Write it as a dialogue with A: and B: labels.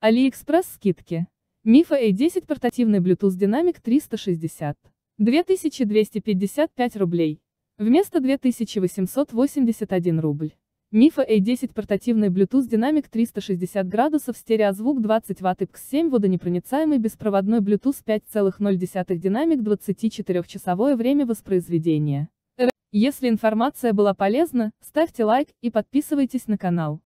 A: AliExpress скидки. Мифа A10 портативный Bluetooth динамик 360. 2255 рублей. Вместо 2881 рубль. Мифа A10 портативный Bluetooth динамик 360 градусов стереозвук 20 Вт X7 водонепроницаемый беспроводной Bluetooth 5,0 динамик 24-часовое время воспроизведения. Если информация была полезна, ставьте лайк и подписывайтесь на канал.